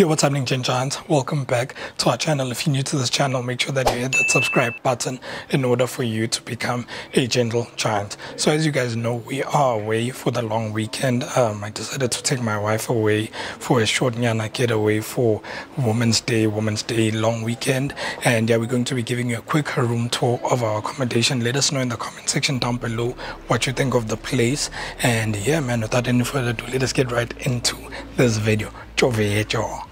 Yo, what's happening, Gentle Giants? Welcome back to our channel. If you're new to this channel, make sure that you hit that subscribe button in order for you to become a gentle giant. So, as you guys know, we are away for the long weekend. Um, I decided to take my wife away for a short nyana getaway for Women's Day, Women's Day long weekend. And yeah, we're going to be giving you a quick room tour of our accommodation. Let us know in the comment section down below what you think of the place. And yeah, man, without any further ado, let us get right into this video. Chovecho.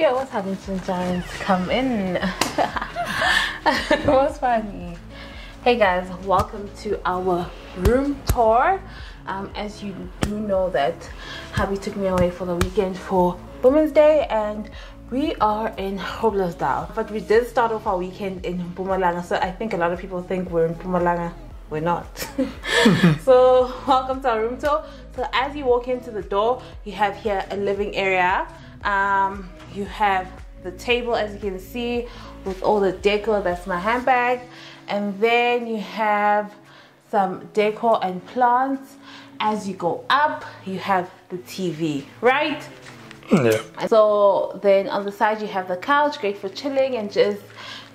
Yeah, what's happening to giants? Come in. what's funny? Hey guys, welcome to our room tour. Um, as you do know that hubby took me away for the weekend for Women's Day and we are in Groblersdal. But we did start off our weekend in Mpumalanga, so I think a lot of people think we're in Mpumalanga We're not. so welcome to our room tour. So as you walk into the door, you have here a living area. Um, you have the table as you can see with all the decor that's my handbag. And then you have some decor and plants. As you go up you have the tv right? Yeah. so then on the side you have the couch great for chilling and just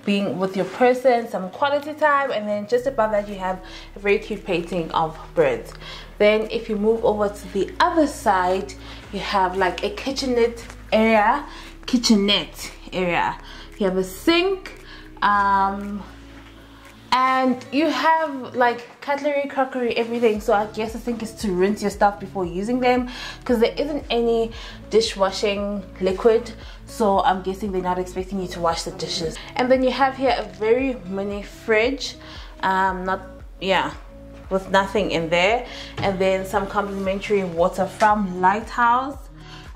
being with your person some quality time. And then just above that you have a very cute painting of birds. Then if you move over to the other side you have like a kitchenette area kitchenette area. You have a sink um and you have like cutlery crockery everything. So i guess the sink is to rinse your stuff before using them because there isn't any dishwashing liquid. So i'm guessing they're not expecting you to wash the dishes. And then you have here a very mini fridge um not yeah with nothing in there. And then some complimentary water from lighthouse.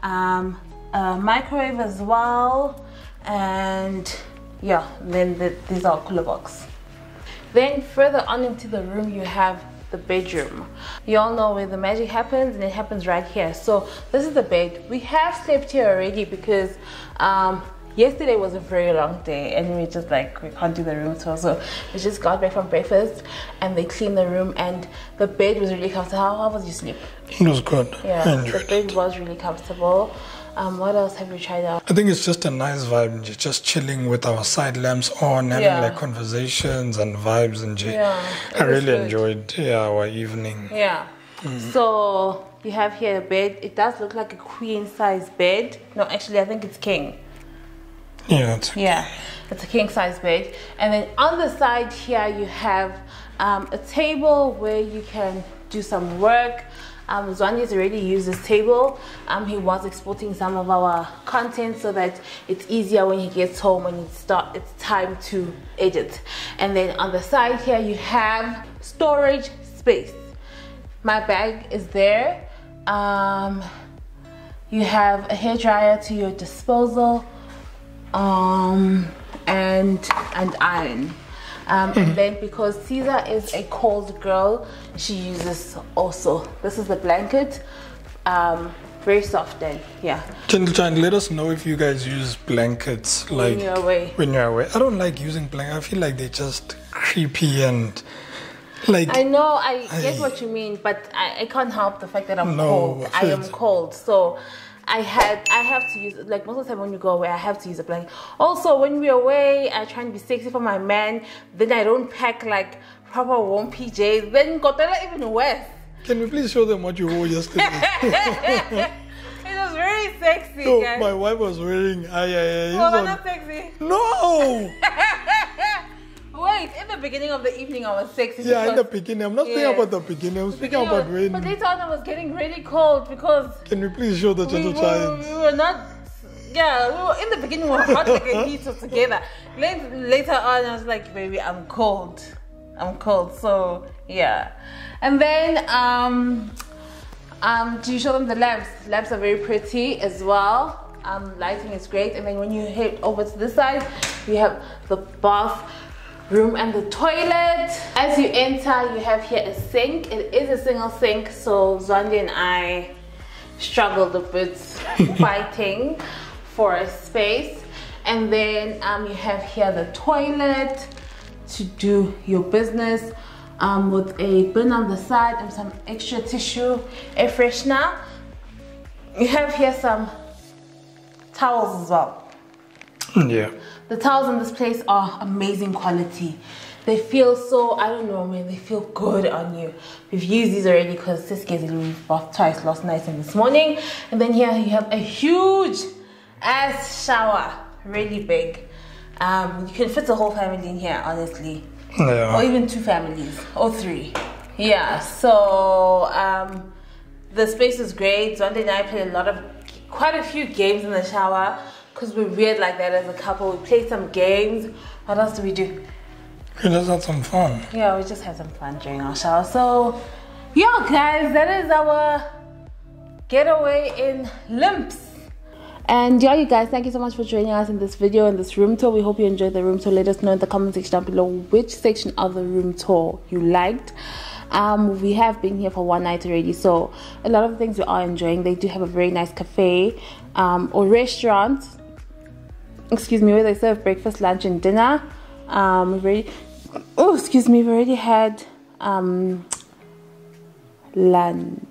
Um a microwave as well and yeah then the, these are cooler box. Then further on into the room you have the bedroom. You all know where the magic happens and it happens right here. So this is the bed. We have slept here already because um yesterday was a very long day and we just like we can't do the room tour so we just got back from breakfast and they cleaned the room and the bed was really comfortable. How, how was your sleep? It was good. Yeah. The it. bed was really comfortable um what else have you tried out I think it's just a nice vibe, just chilling with our side lamps on, having Yeah. like conversations and vibes and j- Yeah, I really good. enjoyed yeah, our evening. Yeah. So you have here a bed. It does look like a queen size bed. No, actually, I think it's king. Yeah, it's, Yeah, it's a king size bed. And then on the side here, you have um, a table where you can do some work. Um, Zwanyi's already used this table. Um, he was exporting some of our content so that it's easier when he gets home when it's start it's time to edit. And then on the side here, you have storage space. My bag is there. Um, you have a hair dryer to your disposal um and and iron um, and then because Siza is a cold girl. She uses also this is the blanket um very soft then, yeah. Gentle Giant, let us know if you guys use blankets like when you're away when you're away. I don't like using blankets. I feel like they're just creepy and like I know I get what you mean but I, I can't help the fact that I'm No, cold. I am cold so I had I have to use like most of the time when you go away I have to use a blanket. Also when we're away I try and be sexy for my man. Then I don't pack like proper warm PJs. Then Kotela even worse. can we please show them what you wore yesterday? It was very sexy, so guys. my wife was wearing ay. was I he's not sexy? No! Wait, in the beginning of the evening I was sexy. Yeah, in the beginning. I'm not speaking Yes. about the beginning. I'm speaking about when. But later on I was getting really cold because Can we please show the we gentle giants? we were not yeah, we were in the beginning we were hot like a heater together. Later, later on I was like, baby, I'm cold. I'm cold. So yeah. And then um um do you show them the lamps? Lamps are very pretty as well. Um lighting is great. And then when you head over to this side, you have the bath room and the toilet. As you enter, you have here a sink. It is a single sink, so Zandi and I struggled a bit fighting for a space. And then um, you have here the toilet to do your business. um, with a bin on the side and some extra tissue air freshener. you have here some towels as well. Yeah. The towels in this place are amazing quality. They feel so, I don't know, man, they feel good on you. We've used these already because Siski's we bath twice last night and this morning. And then here you have a huge ass shower, really big. Um, you can fit the whole family in here, honestly. Yeah. Or even two families, or three. Yeah, so um, the space is great. Sunday night I played a lot of, quite a few games in the shower because we're weird like that as a couple. We play some games. What else do we do? We just had some fun. Yeah, we just had some fun during our shower. So, yeah, guys, that is our getaway in Limps. And yeah, you guys, thank you so much for joining us in this video and this room tour. We hope you enjoyed the room tour. Let us know in the comment section down below which section of the room tour you liked. Um, we have been here for one night already, so a lot of things we are enjoying. They do have a very nice cafe um, or restaurant, excuse me, where they serve breakfast, lunch, and dinner. Um, we've already, oh, excuse me, we've already had um, lunch,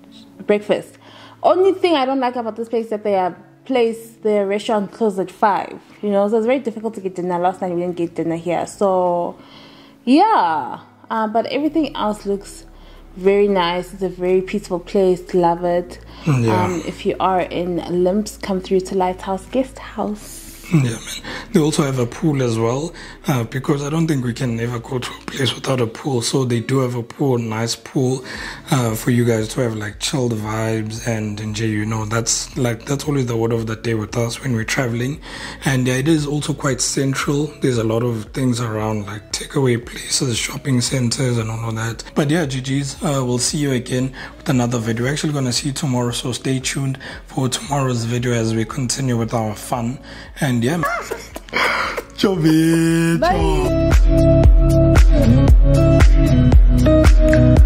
breakfast. Only thing I don't like about this place is that they are place the restaurant closed at five. You know, so it's very difficult to get dinner. Last night we didn't get dinner here, so yeah. Uh, but everything else looks very nice. It's a very peaceful place. Love it. Yeah. Um, if you are in Limps, come through to Lighthouse Guest House. Yeah, man. They also have a pool as well, uh, because I don't think we can ever go to a place without a pool. So they do have a pool, nice pool, uh, for you guys to have like chilled vibes and enjoy. You know, that's like that's always the word of the day with us when we're traveling, and yeah, it is also quite central. There's a lot of things around like takeaway places, shopping centers, and all of that. But yeah, GG's. Uh, we'll see you again with another video. We're actually gonna see you tomorrow, so stay tuned for tomorrow's video as we continue with our fun and dia. Ciao Bye. Ciao.